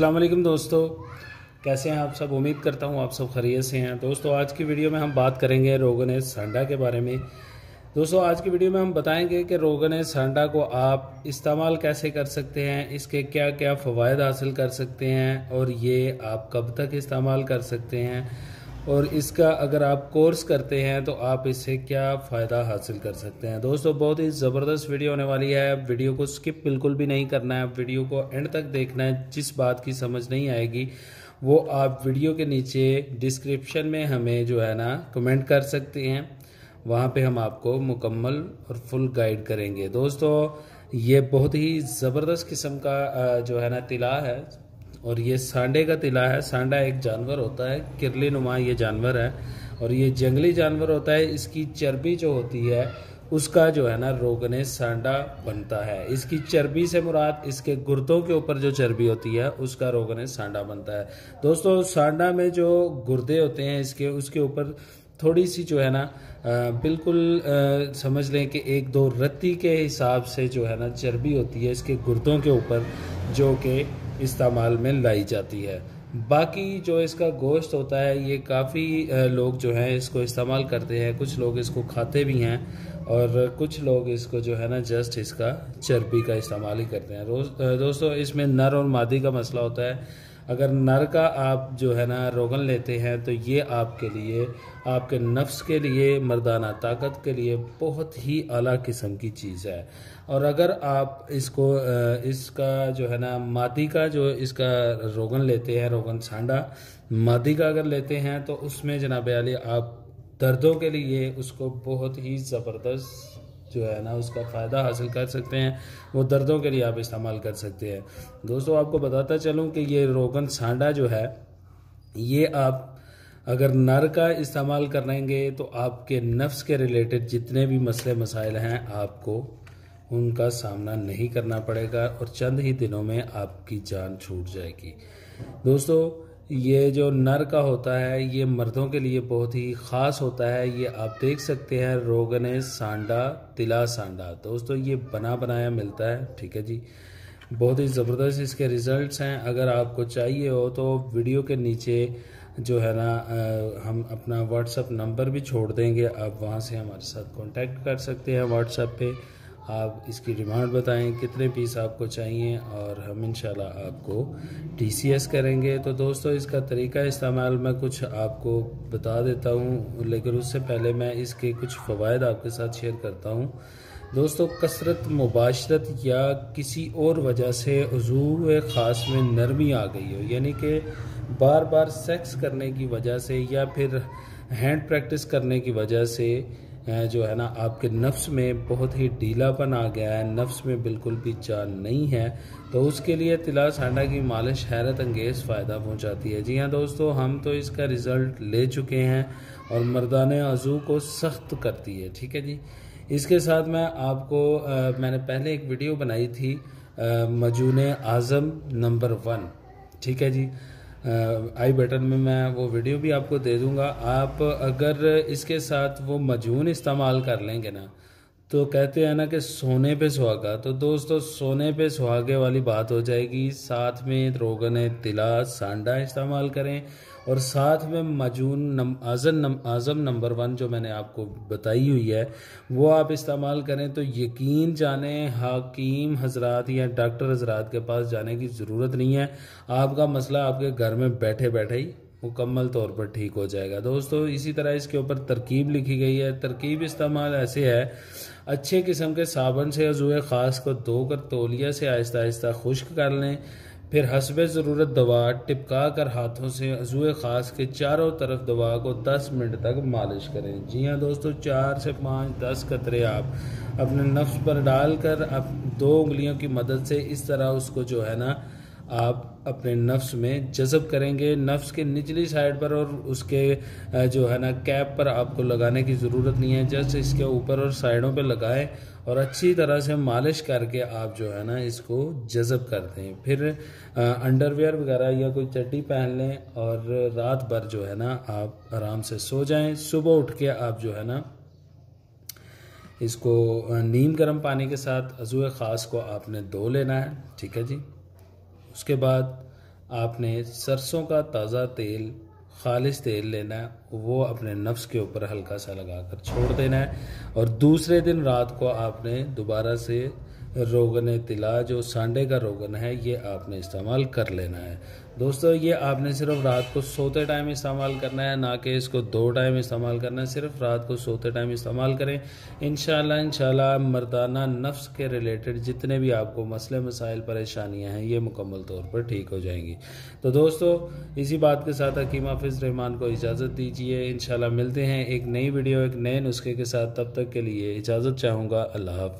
अल्लाम दोस्तों। कैसे हैं आप सब? उम्मीद करता हूँ आप सब खरीय से हैं। दोस्तों, आज की वीडियो में हम बात करेंगे रोगन सांडा के बारे में। दोस्तों, आज की वीडियो में हम बताएँगे कि रोगन सांडा को आप इस्तेमाल कैसे कर सकते हैं, इसके क्या क्या फ़वाद हासिल कर सकते हैं, और ये आप कब तक इस्तेमाल कर सकते हैं। और इसका अगर आप कोर्स करते हैं तो आप इससे क्या फ़ायदा हासिल कर सकते हैं? दोस्तों, बहुत ही ज़बरदस्त वीडियो होने वाली है। वीडियो को स्किप बिल्कुल भी नहीं करना है। वीडियो को एंड तक देखना है। जिस बात की समझ नहीं आएगी, वो आप वीडियो के नीचे डिस्क्रिप्शन में हमें जो है ना, कमेंट कर सकते हैं। वहाँ पे हम आपको मुकम्मल और फुल गाइड करेंगे। दोस्तों, ये बहुत ही ज़बरदस्त किस्म का जो है ना, तिला है। और ये सांडे का तिला है। सांडा एक जानवर होता है, किरली नुमा ये जानवर है। और ये जंगली जानवर होता है, इसकी चर्बी जो होती है, उसका जो है ना रोगने सांडा बनता है। इसकी चर्बी से मुराद इसके गुर्दों के ऊपर जो चर्बी होती है, उसका रोगने सांडा बनता है। दोस्तों, सांडा में जो गुर्दे होते हैं, इसके, उसके ऊपर थोड़ी सी जो है ना बिल्कुल समझ लें कि एक दो रत्ती के हिसाब से जो है ना चर्बी होती है इसके गुर्दों के ऊपर, जो कि इस्तेमाल में लाई जाती है। बाकी जो इसका गोश्त होता है, ये काफ़ी लोग जो हैं इसको इस्तेमाल करते हैं। कुछ लोग इसको खाते भी हैं और कुछ लोग इसको जो है ना, जस्ट इसका चर्बी का इस्तेमाल ही करते हैं। दोस्तों, इसमें नर और मादी का मसला होता है। अगर नर का आप जो है ना रोगन लेते हैं तो ये आपके लिए, आपके नफ्स के लिए, मर्दाना ताकत के लिए बहुत ही अला किस्म की चीज़ है। और अगर आप इसको इसका जो है ना, मादी का जो इसका रोगन लेते हैं, रोगन सांडा, मादी का अगर लेते हैं तो उसमें जनाब आप दर्दों के लिए उसको बहुत ही ज़बरदस्त जो है ना, उसका फ़ायदा हासिल कर सकते हैं, वो दर्दों के लिए आप इस्तेमाल कर सकते हैं। दोस्तों, आपको बताता चलूँ कि ये रोगन सांडा जो है, ये आप अगर नर का इस्तेमाल करेंगे तो आपके नफ्स के रिलेटेड जितने भी मसले मसाइल हैं, आपको उनका सामना नहीं करना पड़ेगा और चंद ही दिनों में आपकी जान छूट जाएगी। दोस्तों ये जो नर का होता है, ये मर्दों के लिए बहुत ही ख़ास होता है। ये आप देख सकते हैं रोगन सांडा, तिला सांडा। दोस्तों, ये बना बनाया मिलता है, ठीक है जी। बहुत ही ज़बरदस्त इसके रिज़ल्ट्स हैं। अगर आपको चाहिए हो तो वीडियो के नीचे जो है ना हम अपना व्हाट्सअप नंबर भी छोड़ देंगे। आप वहाँ से हमारे साथ कांटेक्ट कर सकते हैं व्हाट्सअप पे। आप इसकी डिमांड बताएँ, कितने पीस आपको चाहिए और हम इन आपको टी करेंगे। तो दोस्तों, इसका तरीका इस्तेमाल मैं कुछ आपको बता देता हूँ, लेकिन उससे पहले मैं इसके कुछ फ़वाद आपके साथ शेयर करता हूँ। दोस्तों, कसरत, मुबाशरत या किसी और वजह से अजू ख़ास में नरमी आ गई हो, यानी कि बार बार सेक्स करने की वजह से या फिर हैंड प्रैक्टिस करने की वजह से जो है ना आपके नफ्स में बहुत ही ढीलापन आ गया है नफ्स में बिल्कुल भी जान नहीं है। तो उसके लिए तिला सांडा की मालिश हैरत अंगेज़ फ़ायदा पहुंचाती है। जी हाँ दोस्तों हम तो इसका रिज़ल्ट ले चुके हैं और मर्दान अजू को सख्त करती है ठीक है जी? इसके साथ मैं आपको आ, मैंने पहले एक वीडियो बनाई थी मजून आज़म नंबर वन ठीक है जी? आई बटन में मैं वो वीडियो भी आपको दे दूँगा। आप अगर इसके साथ वो मजून इस्तेमाल कर लेंगे ना तो कहते हैं ना कि सोने पे सुहागा। तो दोस्तों, सोने पे सुहागे वाली बात हो जाएगी। साथ में रोगन तिला सांडा इस्तेमाल करें। और साथ में मजून नम, आज़म नम, आज़म नंबर वन जो मैंने आपको बताई हुई है वो आप इस्तेमाल करें तो यकीन जाने हकीम हजरात या डॉक्टर हजरात के पास जाने की ज़रूरत नहीं है। आपका मसला आपके घर में बैठे बैठे ही मुकम्मल तौर पर ठीक हो जाएगा। दोस्तों इसी तरह इसके ऊपर तरकीब लिखी गई है। तरकीब इस्तेमाल ऐसे है अच्छे किस्म के साबन से अजूए ख़ास को धोकर तोलिया से आहिस्ता आहिस्ता खुश्क कर लें। फिर हसब ज़रूरत दवा टिपका कर हाथों से अजू ख़ास के चारों तरफ़ दवा को 10 मिनट तक मालिश करें। जी हाँ दोस्तों, चार से पाँच, दस कतरे आप अपने नफ्स पर डालकर आप दो उंगलियों की मदद से इस तरह उसको जो है ना, आप अपने नफ्स में जज़ब करेंगे, नफ्स के निचली साइड पर और उसके जो है ना कैप पर आपको लगाने की ज़रूरत नहीं है। जस्ट इसके ऊपर और साइडों पे लगाएँ और अच्छी तरह से मालिश करके आप जो है ना, इसको जज़ब कर दें। फिर अंडरवेयर वगैरह या कोई चड्डी पहन लें और रात भर जो है ना, आप आराम से सो जाएँ। सुबह उठ के आप जो है ना, इसको नीम गर्म पानी के साथ अजू ख़ास को आपने धो लेना है। ठीक है जी? उसके बाद आपने सरसों का ताज़ा तेल, खालिश तेल लेना है, वो अपने नफ्स के ऊपर हल्का सा लगा कर छोड़ देना है। और दूसरे दिन रात को आपने दोबारा से रोगन तिला, जो सांडे का रोगन है, ये आपने इस्तेमाल कर लेना है। दोस्तों, ये आपने सिर्फ़ रात को सोते टाइम इस्तेमाल करना है, ना कि इसको दो टाइम इस्तेमाल करना है, सिर्फ़ रात को सोते टाइम इस्तेमाल करें। इन इंशाल्लाह, मर्दाना नफ्स के रिलेटेड जितने भी आपको मसले, मसाइल, परेशानियाँ हैं, ये मुकम्मल तौर पर ठीक हो जाएँगी। तो दोस्तों, इसी बात के साथ हकीम हाफिज़ रहमान को इजाज़त दीजिए। इन मिलते हैं एक नई वीडियो, एक नए नुस्खे के साथ। तब तक के लिए इजाज़त चाहूँगा, अल्लाह हाफि